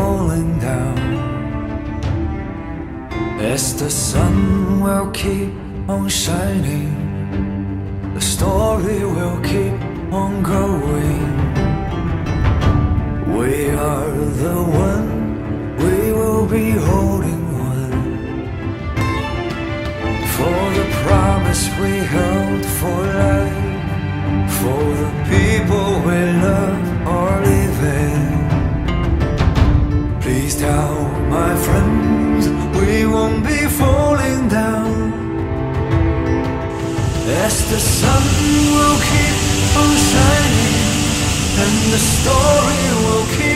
falling down. As the sun will keep on shining The story will keep on going We are the one We will be holding on. For the promise we held for life For the people we love. My friends we won't be falling down. As the sun will keep on shining, and the story will keep.